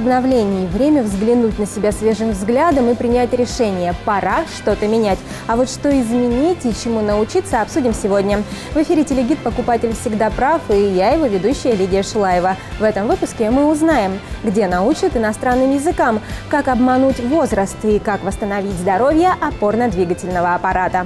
Обновлений, время взглянуть на себя свежим взглядом и принять решение. Пора что-то менять. А вот что изменить и чему научиться, обсудим сегодня. В эфире телегид «Покупатель всегда прав» и я, его ведущая Лидия Шилаева. В этом выпуске мы узнаем, где научат иностранным языкам, как обмануть возраст и как восстановить здоровье опорно-двигательного аппарата.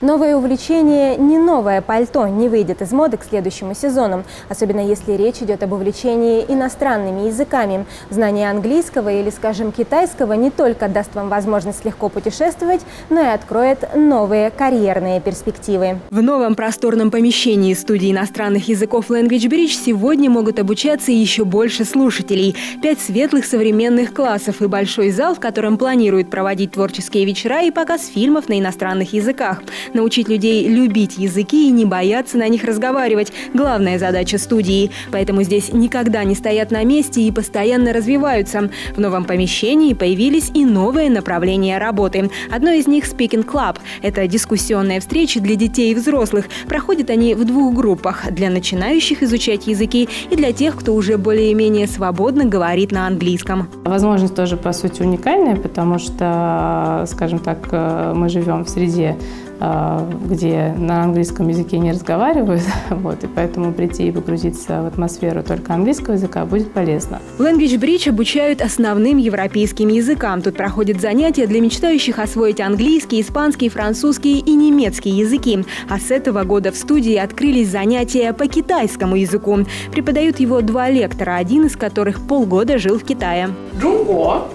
Новое увлечение не новое пальто не выйдет из моды к следующему сезону, особенно если речь идет об увлечении иностранными языками. Знание английского или, скажем, китайского не только даст вам возможность легко путешествовать, но и откроет новые карьерные перспективы. В новом просторном помещении студии иностранных языков Language Bridge сегодня могут обучаться еще больше слушателей. Пять светлых современных классов и большой зал, в котором планируют проводить творческие вечера и показ фильмов на иностранных языках научить людей любить языки и не бояться на них разговаривать – главная задача студии. Поэтому здесь никогда не стоят на месте и постоянно развиваются. В новом помещении появились и новые направления работы. Одно из них – Speaking Club. Это дискуссионные встречи для детей и взрослых. Проходят они в двух группах – для начинающих изучать языки и для тех, кто уже более-менее свободно говорит на английском. Возможность тоже, по сути, уникальная, потому что, скажем так, э, мы живем в среде где на английском языке не разговаривают, вот, и поэтому прийти и погрузиться в атмосферу только английского языка будет полезно. Language Bridge обучают основным европейским языкам. Тут проходят занятия для мечтающих освоить английский, испанский, французский и немецкий языки. А с этого года в студии открылись занятия по китайскому языку. Преподают его два лектора, один из которых полгода жил в Китае. 中国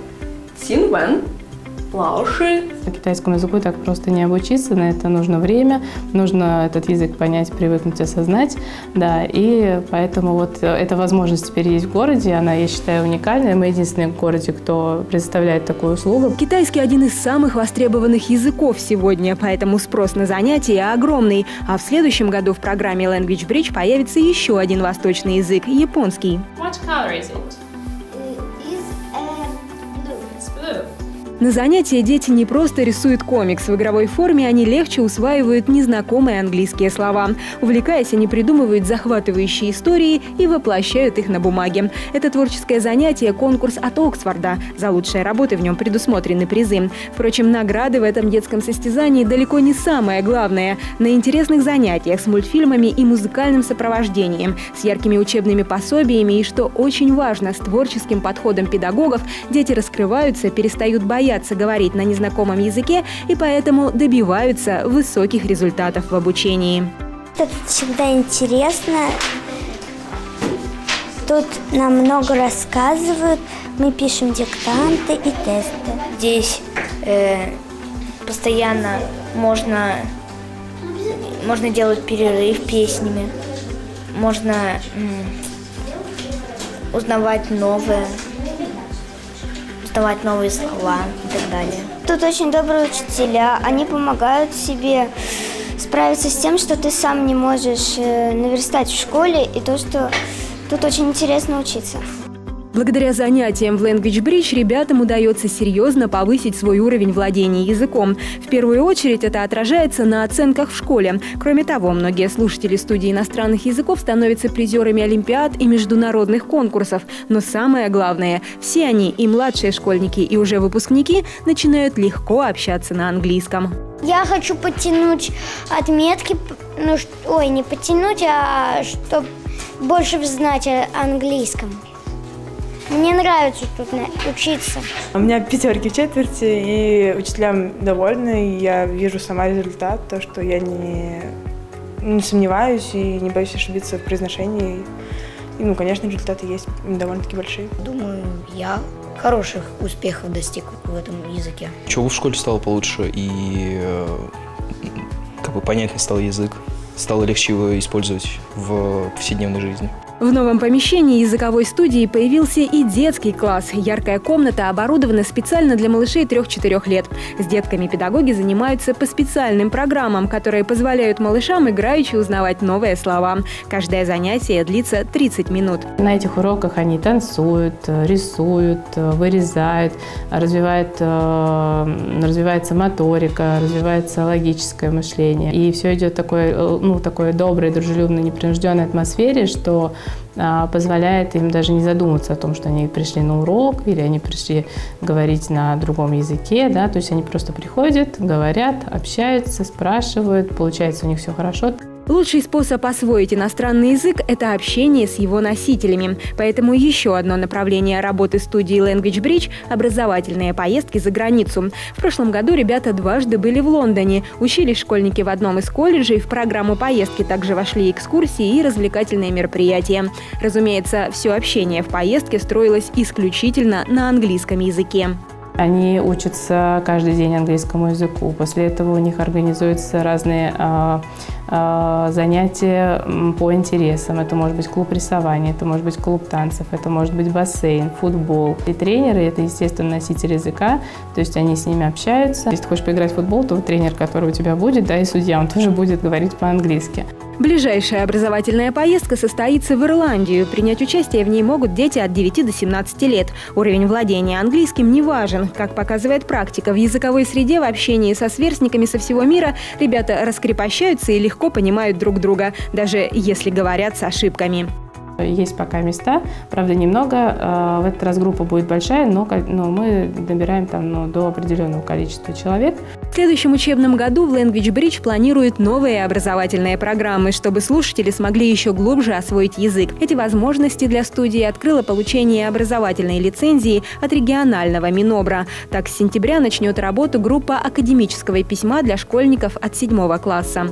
плауши. Китайскому языку так просто не обучиться, на это нужно время, нужно этот язык понять, привыкнуть, осознать, да, и поэтому вот э, эта возможность теперь есть в городе, она, я считаю, уникальная, мы единственные в городе, кто предоставляет такую услугу. Китайский один из самых востребованных языков сегодня, поэтому спрос на занятия огромный, а в следующем году в программе Language Bridge появится еще один восточный язык – японский. What color is it? На занятия дети не просто рисуют комикс. В игровой форме они легче усваивают незнакомые английские слова. Увлекаясь, они придумывают захватывающие истории и воплощают их на бумаге. Это творческое занятие – конкурс от Оксфорда. За лучшие работы в нем предусмотрены призы. Впрочем, награды в этом детском состязании далеко не самое главное. На интересных занятиях с мультфильмами и музыкальным сопровождением, с яркими учебными пособиями и, что очень важно, с творческим подходом педагогов дети раскрываются, перестают бояться боятся говорить на незнакомом языке и поэтому добиваются высоких результатов в обучении. Это всегда интересно. Тут нам много рассказывают, мы пишем диктанты и тесты. Здесь э, постоянно можно, можно делать перерыв песнями, можно м, узнавать новое узнавать новые слова и так далее. Тут очень добрые учителя, они помогают себе справиться с тем, что ты сам не можешь э, наверстать в школе, и то, что тут очень интересно учиться. Благодаря занятиям в Language Bridge ребятам удается серьезно повысить свой уровень владения языком. В первую очередь это отражается на оценках в школе. Кроме того, многие слушатели студии иностранных языков становятся призерами олимпиад и международных конкурсов. Но самое главное, все они, и младшие школьники, и уже выпускники, начинают легко общаться на английском. Я хочу подтянуть отметки, ну, ой, не подтянуть, а чтобы больше знать о английском. Мне нравится тут учиться. У меня пятерки в четверти, и учителям довольны. И я вижу сама результат, то, что я не, не сомневаюсь и не боюсь ошибиться в произношении. И, ну, конечно, результаты есть довольно-таки большие. Думаю, я хороших успехов достиг в этом языке. Чего в школе стало получше, и э, как бы понятнее стал язык, стало легче его использовать в повседневной жизни. В новом помещении языковой студии появился и детский класс. Яркая комната оборудована специально для малышей 3-4 лет. С детками педагоги занимаются по специальным программам, которые позволяют малышам играючи узнавать новые слова. Каждое занятие длится 30 минут. На этих уроках они танцуют, рисуют, вырезают, развивает, э, развивается моторика, развивается логическое мышление. И все идет такой, э, ну, такой доброй, дружелюбной, непринужденной атмосфере, что позволяет им даже не задумываться о том, что они пришли на урок или они пришли говорить на другом языке, да, то есть они просто приходят, говорят, общаются, спрашивают, получается у них все хорошо. Лучший способ освоить иностранный язык – это общение с его носителями. Поэтому еще одно направление работы студии Language Bridge – образовательные поездки за границу. В прошлом году ребята дважды были в Лондоне. Учились школьники в одном из колледжей. В программу поездки также вошли экскурсии и развлекательные мероприятия. Разумеется, все общение в поездке строилось исключительно на английском языке. Они учатся каждый день английскому языку. После этого у них организуются разные э, э, занятия по интересам. Это может быть клуб рисования, это может быть клуб танцев, это может быть бассейн, футбол. И тренеры – это, естественно, носитель языка, то есть они с ними общаются. Если ты хочешь поиграть в футбол, то тренер, который у тебя будет, да, и судья, он тоже будет говорить по-английски. Ближайшая образовательная поездка состоится в Ирландию. Принять участие в ней могут дети от 9 до 17 лет. Уровень владения английским не важен. Как показывает практика, в языковой среде в общении со сверстниками со всего мира ребята раскрепощаются и легко понимают друг друга, даже если говорят с ошибками. Есть пока места, правда немного. А, в этот раз группа будет большая, но, но мы набираем там ну, до определенного количества человек. В следующем учебном году в Language Bridge планируют новые образовательные программы, чтобы слушатели смогли еще глубже освоить язык. Эти возможности для студии открыло получение образовательной лицензии от регионального Минобра. Так, с сентября начнет работу группа академического письма для школьников от седьмого класса.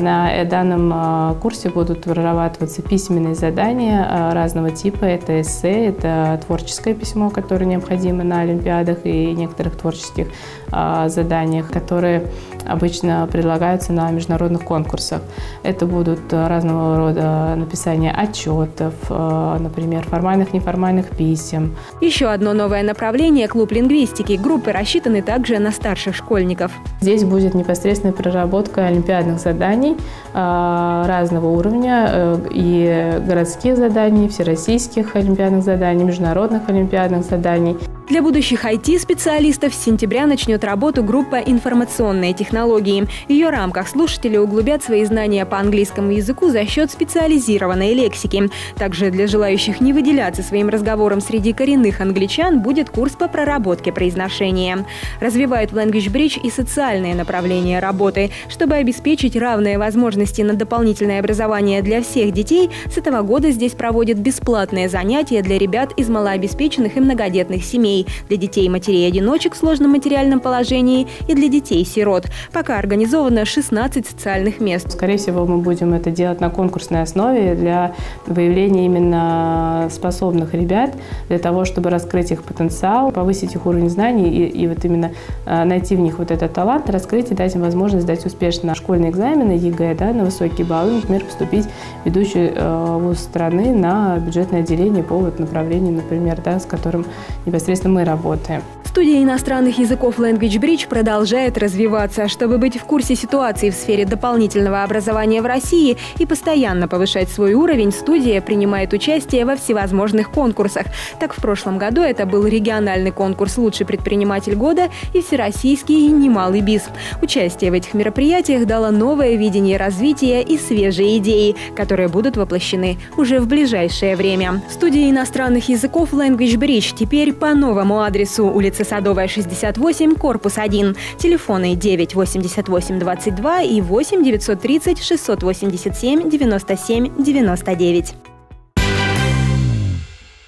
На данном а, курсе будут прорабатываться письменные задания а, разного типа. Это эссе, это творческое письмо, которое необходимо на олимпиадах и некоторых творческих а, заданиях, которые обычно предлагаются на международных конкурсах. Это будут разного рода написания отчетов, например, формальных, неформальных писем. Еще одно новое направление – клуб лингвистики. Группы рассчитаны также на старших школьников. Здесь будет непосредственная проработка олимпиадных заданий, разного уровня, э, и городских заданий, всероссийских олимпиадных заданий, международных олимпиадных заданий. Для будущих IT-специалистов с сентября начнет работу группа «Информационные технологии». В ее рамках слушатели углубят свои знания по английскому языку за счет специализированной лексики. Также для желающих не выделяться своим разговором среди коренных англичан будет курс по проработке произношения. Развивают в Language Bridge и социальные направления работы. Чтобы обеспечить равные возможности на дополнительное образование для всех детей, с этого года здесь проводят бесплатные занятия для ребят из малообеспеченных и многодетных семей для детей матерей-одиночек в сложном материальном положении и для детей-сирот. Пока организовано 16 социальных мест. Скорее всего, мы будем это делать на конкурсной основе для выявления именно способных ребят, для того, чтобы раскрыть их потенциал, повысить их уровень знаний и, и вот именно э, найти в них вот этот талант, раскрыть и дать им возможность сдать успешно школьные экзамены ЕГЭ да, на высокие баллы, например, поступить в ведущий э, вуз страны на бюджетное отделение по вот направлению, например, да, с которым непосредственно мы работаем. Студия иностранных языков Language Bridge продолжает развиваться. Чтобы быть в курсе ситуации в сфере дополнительного образования в России и постоянно повышать свой уровень, студия принимает участие во всевозможных конкурсах. Так, в прошлом году это был региональный конкурс «Лучший предприниматель года» и всероссийский «Немалый биз». Участие в этих мероприятиях дало новое видение развития и свежие идеи, которые будут воплощены уже в ближайшее время. Студия иностранных языков Language Bridge теперь по новому адресу улица улица Садовая, 68, корпус 1. Телефоны 9 88 22 и 8 930 687 97 99.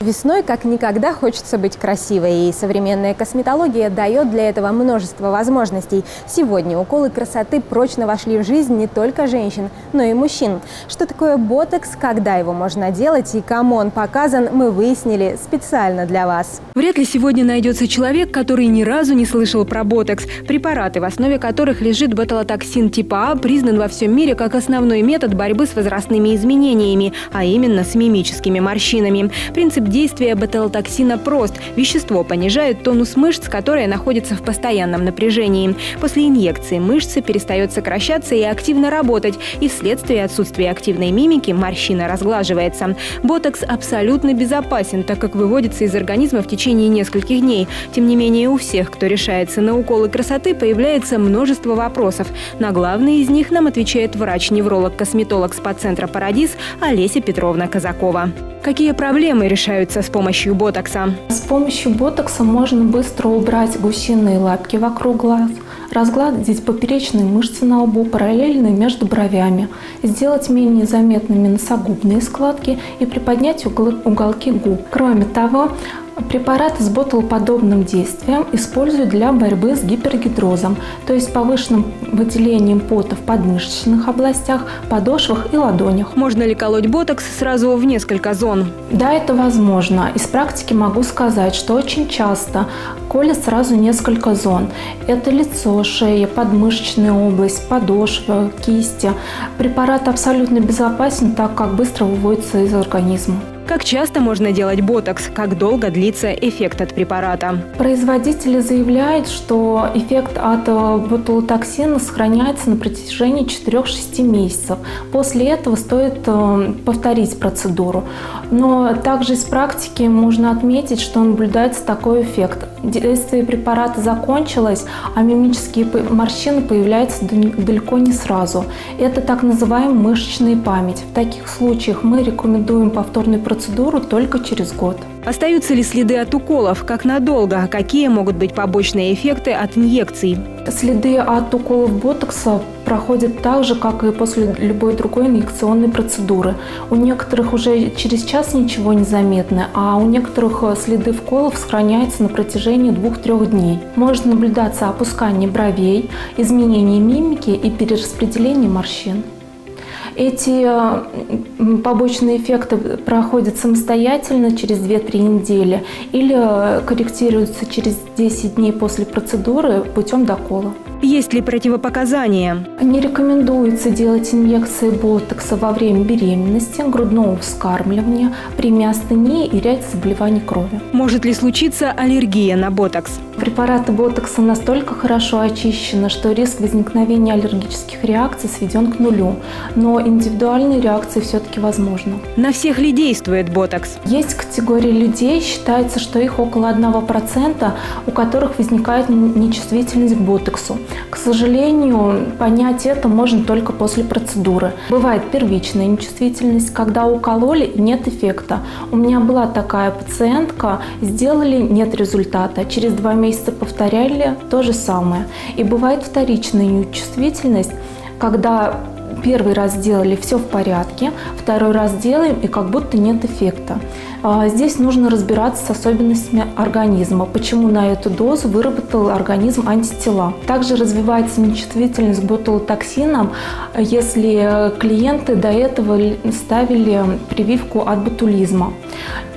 Весной как никогда хочется быть красивой, и современная косметология дает для этого множество возможностей. Сегодня уколы красоты прочно вошли в жизнь не только женщин, но и мужчин. Что такое ботокс, когда его можно делать и кому он показан, мы выяснили специально для вас. Вряд ли сегодня найдется человек, который ни разу не слышал про ботокс. Препараты, в основе которых лежит ботулотоксин типа А, признан во всем мире как основной метод борьбы с возрастными изменениями, а именно с мимическими морщинами. Принцип действия ботулотоксина прост. Вещество понижает тонус мышц, которое находится в постоянном напряжении. После инъекции мышца перестает сокращаться и активно работать, и вследствие отсутствия активной мимики морщина разглаживается. Ботокс абсолютно безопасен, так как выводится из организма в течение нескольких дней. Тем не менее, у всех, кто решается на уколы красоты, появляется множество вопросов. На главные из них нам отвечает врач-невролог-косметолог спа-центра «Парадис» Олеся Петровна Казакова. Какие проблемы решаются с помощью ботокса? С помощью ботокса можно быстро убрать гусиные лапки вокруг глаз, разгладить поперечные мышцы на лбу, параллельные между бровями, сделать менее заметными носогубные складки и приподнять уголки губ. Кроме того, Препараты с ботулоподобным действием используют для борьбы с гипергидрозом, то есть повышенным выделением пота в подмышечных областях, подошвах и ладонях. Можно ли колоть ботокс сразу в несколько зон? Да, это возможно. Из практики могу сказать, что очень часто колят сразу несколько зон. Это лицо, шея, подмышечная область, подошва, кисти. Препарат абсолютно безопасен, так как быстро выводится из организма. Как часто можно делать ботокс? Как долго длится эффект от препарата? Производители заявляют, что эффект от э, ботулотоксина сохраняется на протяжении 4-6 месяцев. После этого стоит э, повторить процедуру. Но также из практики можно отметить, что наблюдается такой эффект. Действие препарата закончилось, а мимические морщины появляются далеко не сразу. Это так называемая мышечная память. В таких случаях мы рекомендуем повторный процедуру процедуру только через год. Остаются ли следы от уколов? Как надолго? Какие могут быть побочные эффекты от инъекций? Следы от уколов ботокса проходят так же, как и после любой другой инъекционной процедуры. У некоторых уже через час ничего не заметно, а у некоторых следы вколов сохраняются на протяжении двух-трех дней. Может наблюдаться опускание бровей, изменение мимики и перераспределение морщин. Эти э, побочные эффекты проходят самостоятельно через 2-3 недели или э, корректируются через 10 дней после процедуры путем докола. Есть ли противопоказания? Не рекомендуется делать инъекции ботокса во время беременности, грудного вскармливания, при миостении и ряде заболеваний крови. Может ли случиться аллергия на ботокс? Препараты ботокса настолько хорошо очищены, что риск возникновения аллергических реакций сведен к нулю, но индивидуальные реакции все-таки возможны. На всех ли действует ботокс? Есть категории людей, считается, что их около 1%, у которых возникает нечувствительность к ботоксу. К сожалению, понять это можно только после процедуры. Бывает первичная нечувствительность, когда укололи нет эффекта. У меня была такая пациентка, сделали, нет результата. Через два месяца повторяли то же самое. И бывает вторичная нечувствительность, когда первый раз сделали все в порядке, второй раз делаем и как будто нет эффекта. А, здесь нужно разбираться с особенностями организма, почему на эту дозу выработал организм антитела. Также развивается нечувствительность к ботулотоксинам, если клиенты до этого ставили прививку от ботулизма.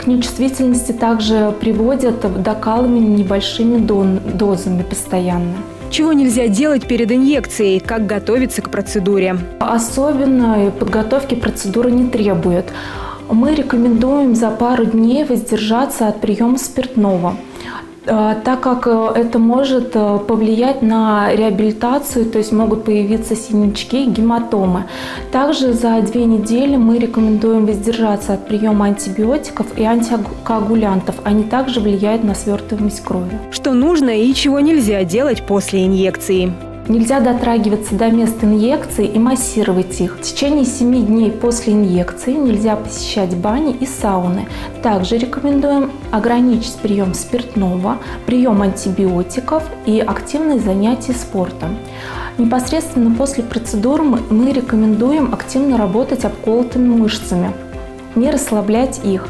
К нечувствительности также приводят докалывание небольшими дозами постоянно. Чего нельзя делать перед инъекцией? Как готовиться к процедуре? Особенно подготовки процедуры не требует. Мы рекомендуем за пару дней воздержаться от приема спиртного. Э, так как э, это может э, повлиять на реабилитацию, то есть могут появиться синячки, гематомы. Также за две недели мы рекомендуем воздержаться от приема антибиотиков и антикоагулянтов. Они также влияют на свертываемость крови. Что нужно и чего нельзя делать после инъекции? Нельзя дотрагиваться до мест инъекции и массировать их. В течение 7 дней после инъекции нельзя посещать бани и сауны. Также рекомендуем ограничить прием спиртного, прием антибиотиков и активные занятия спортом. Непосредственно после процедуры мы рекомендуем активно работать обколотыми мышцами, не расслаблять их.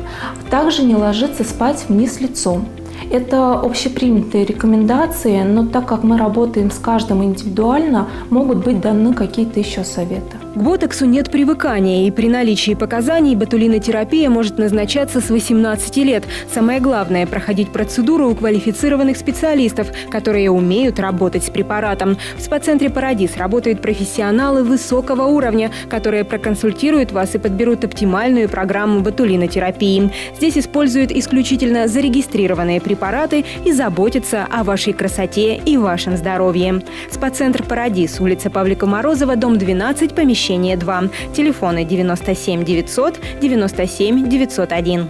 Также не ложиться спать вниз лицом. Это общепринятые рекомендации, но так как мы работаем с каждым индивидуально, могут быть даны какие-то еще советы. К ботоксу нет привыкания, и при наличии показаний ботулинотерапия может назначаться с 18 лет. Самое главное – проходить процедуру у квалифицированных специалистов, которые умеют работать с препаратом. В спа-центре «Парадис» работают профессионалы высокого уровня, которые проконсультируют вас и подберут оптимальную программу ботулинотерапии. Здесь используют исключительно зарегистрированные препараты и заботятся о вашей красоте и вашем здоровье. Спа-центр «Парадис», улица Павлика Морозова, дом 12, помещение помещение 2. Телефоны 97 900 97 901.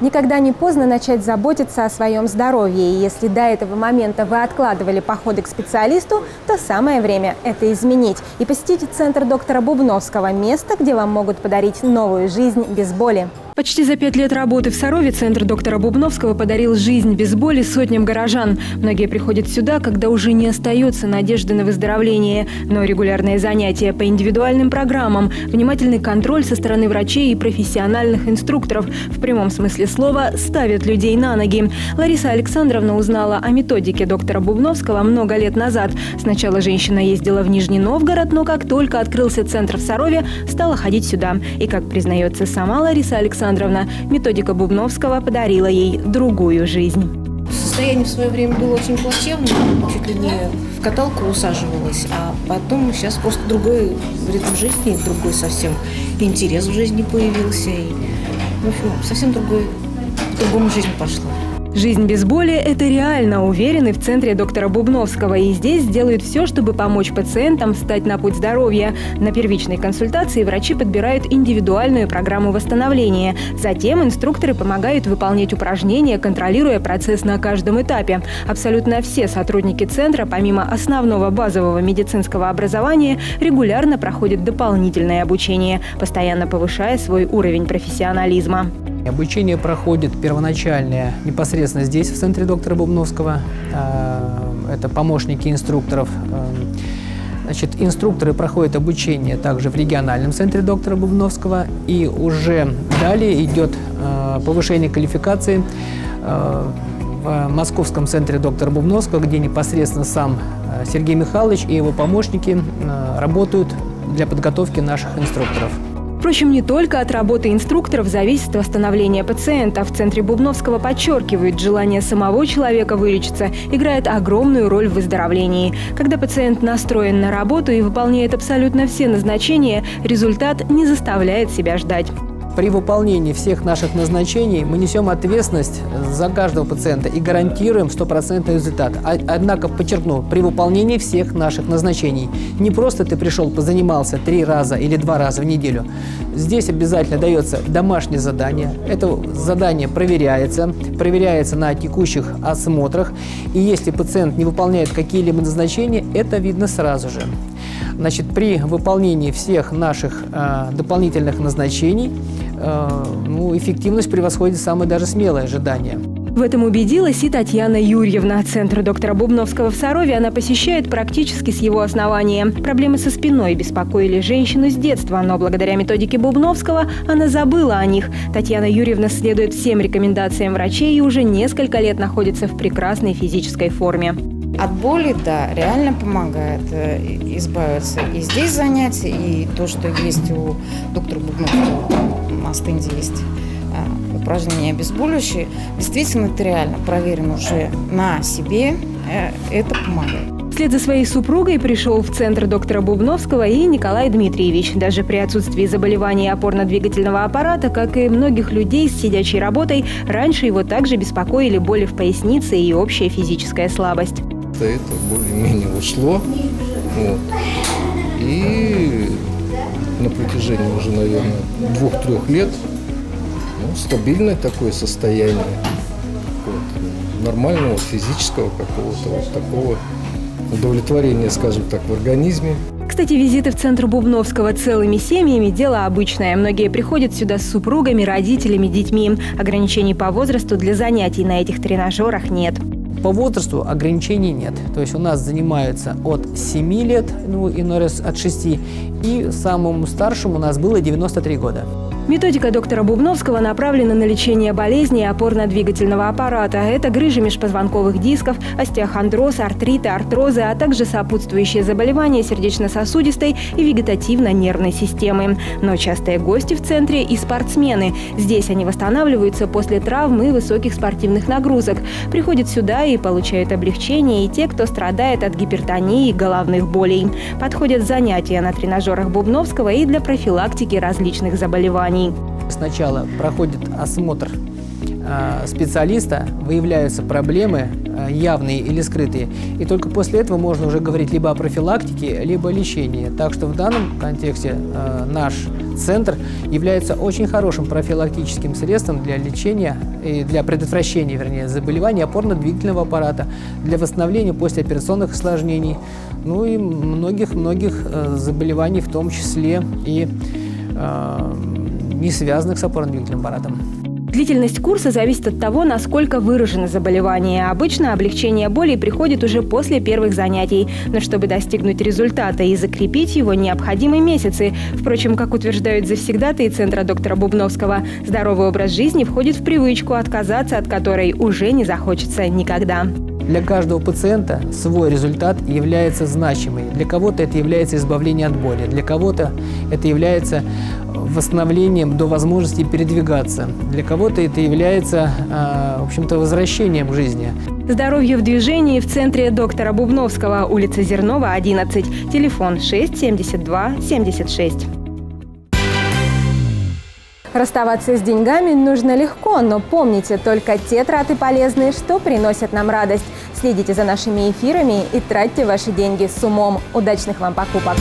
Никогда не поздно начать заботиться о своем здоровье. И если до этого момента вы откладывали походы к специалисту, то самое время это изменить и посетить центр доктора Бубновского, место, где вам могут подарить новую жизнь без боли. Почти за пять лет работы в Сарове центр доктора Бубновского подарил жизнь без боли сотням горожан. Многие приходят сюда, когда уже не остается надежды на выздоровление. Но регулярные занятия по индивидуальным программам, внимательный контроль со стороны врачей и профессиональных инструкторов в прямом смысле слова ставят людей на ноги. Лариса Александровна узнала о методике доктора Бубновского много лет назад. Сначала женщина ездила в Нижний Новгород, но как только открылся центр в Сарове, стала ходить сюда. И, как признается сама Лариса Александровна, Александровна, методика Бубновского подарила ей другую жизнь. Состояние в свое время было очень плачевное, чуть ли не в каталку усаживалась, а потом сейчас просто другой ритм жизни, другой совсем интерес в жизни появился, и, в общем, совсем другой, по-другому жизнь пошла. Жизнь без боли – это реально, уверены в центре доктора Бубновского. И здесь делают все, чтобы помочь пациентам встать на путь здоровья. На первичной консультации врачи подбирают индивидуальную программу восстановления. Затем инструкторы помогают выполнять упражнения, контролируя процесс на каждом этапе. Абсолютно все сотрудники центра, помимо основного базового медицинского образования, регулярно проходят дополнительное обучение, постоянно повышая свой уровень профессионализма. Обучение проходит первоначальное непосредственно здесь, в центре доктора Бубновского. А, это помощники инструкторов. А, значит, инструкторы проходят обучение также в региональном центре доктора Бубновского. И уже далее идет а, повышение квалификации в Московском центре доктора Бубновского, где непосредственно сам Сергей Михайлович и его помощники работают для подготовки наших инструкторов. Впрочем, не только от работы инструкторов зависит восстановление пациента. В центре Бубновского подчеркивают, желание самого человека вылечиться играет огромную роль в выздоровлении. Когда пациент настроен на работу и выполняет абсолютно все назначения, результат не заставляет себя ждать. При выполнении всех наших назначений мы несем ответственность за каждого пациента и гарантируем стопроцентный результат. А, однако, подчеркну, при выполнении всех наших назначений не просто ты пришел, позанимался три раза или два раза в неделю. Здесь обязательно дается домашнее задание. Это задание проверяется, проверяется на текущих осмотрах. И если пациент не выполняет какие-либо назначения, это видно сразу же. Значит, при выполнении всех наших э, дополнительных назначений э, ну, эффективность превосходит самые даже смелые ожидания. В этом убедилась и Татьяна Юрьевна. Центр доктора Бубновского в Сарове она посещает практически с его основания. Проблемы со спиной беспокоили женщину с детства, но благодаря методике Бубновского она забыла о них. Татьяна Юрьевна следует всем рекомендациям врачей и уже несколько лет находится в прекрасной физической форме. От боли, да, реально помогает э, избавиться. И здесь занятия, и то, что есть у доктора Бубнова на стенде есть э, упражнения обезболивающие. Действительно, это реально проверено уже на себе. Э, это помогает. Вслед за своей супругой пришел в центр доктора Бубновского и Николай Дмитриевич. Даже при отсутствии заболеваний опорно-двигательного аппарата, как и многих людей с сидячей работой, раньше его также беспокоили боли в пояснице и общая физическая слабость как-то это более-менее ушло. Вот. И на протяжении уже, наверное, двух-трех лет ну, стабильное такое состояние вот, нормального физического какого-то вот такого удовлетворения, скажем так, в организме. Кстати, визиты в центр Бубновского целыми семьями – дело обычное. Многие приходят сюда с супругами, родителями, детьми. Ограничений по возрасту для занятий на этих тренажерах нет. По возрасту ограничений нет. То есть у нас занимаются от 7 лет, ну иной раз от 6, и самому старшему у нас было 93 года. Методика доктора Бубновского направлена на лечение болезней опорно-двигательного аппарата. Это грыжи межпозвонковых дисков, остеохондроз, артриты, артрозы, а также сопутствующие заболевания сердечно-сосудистой и вегетативно-нервной системы. Но частые гости в центре и спортсмены. Здесь они восстанавливаются после травм и высоких спортивных нагрузок. Приходят сюда и получают облегчение и те, кто страдает от гипертонии и головных болей. Подходят занятия на тренажерах Бубновского и для профилактики различных заболеваний заболеваний. Сначала проходит осмотр а, специалиста, выявляются проблемы а, явные или скрытые, и только после этого можно уже говорить либо о профилактике, либо о лечении. Так что в данном контексте а, наш центр является очень хорошим профилактическим средством для лечения и для предотвращения, вернее, заболеваний опорно-двигательного аппарата, для восстановления послеоперационных осложнений, ну и многих-многих заболеваний, в том числе и не связанных с опорно-двигательным аппаратом. Длительность курса зависит от того, насколько выражено заболевание. Обычно облегчение боли приходит уже после первых занятий. Но чтобы достигнуть результата и закрепить его, необходимы месяцы. Впрочем, как утверждают завсегдатые Центра доктора Бубновского, здоровый образ жизни входит в привычку, отказаться от которой уже не захочется никогда. Для каждого пациента свой результат является значимый. Для кого-то это является избавление от боли, для кого-то это является восстановлением до возможности передвигаться. Для кого-то это является, а, в общем-то, возвращением к жизни. Здоровье в движении в центре доктора Бубновского, улица Зернова, 11, телефон 6 72 76. Расставаться с деньгами нужно легко, но помните, только те траты полезные, что приносят нам радость. Следите за нашими эфирами и тратьте ваши деньги с умом. Удачных вам покупок!